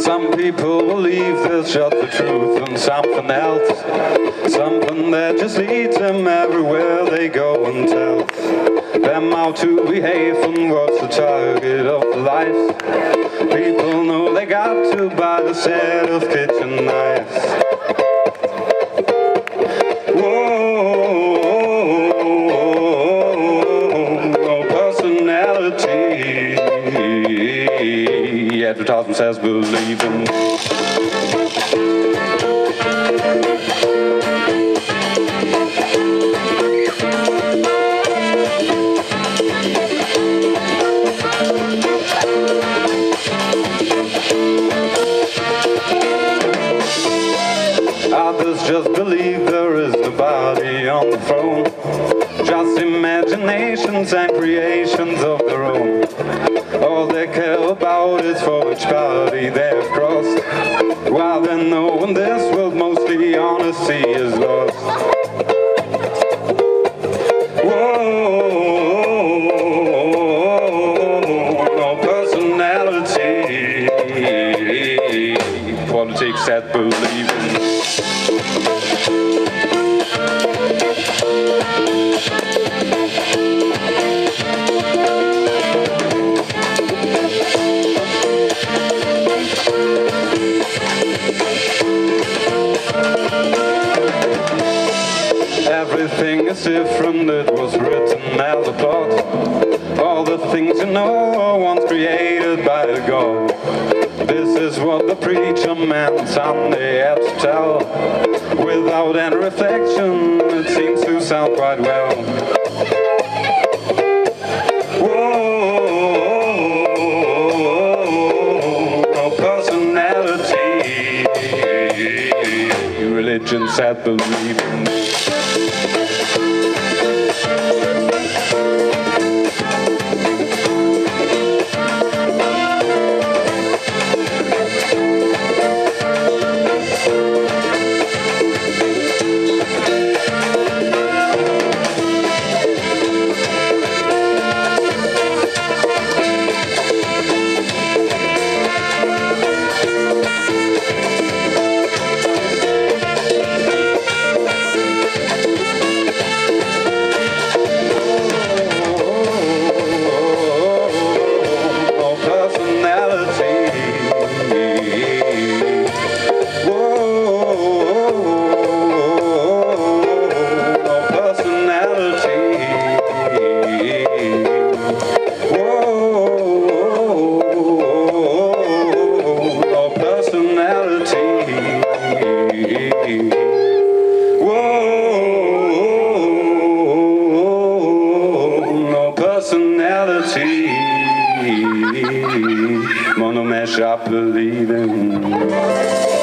Some people believe there's just the truth and something else. Something that just leads them everywhere they go and tell them how to behave and what's the target of lives. People know they got to buy the set of kitchen knives. Personality. Advertisement says believe in. Others just believe there is nobody on the throne. Just imaginations and creations of their own. All they care about is for which party they've crossed. While they know in this world mostly honesty is lost. Whoa, no personality. Politics that believe in. Everything is different, it was written as a plot. All the things you know are once created by a God. This is what the preacher man Sunday had to tell. Without any reflection, it seems to sound quite well. Religions believe in. Mondo Mash, I believe in.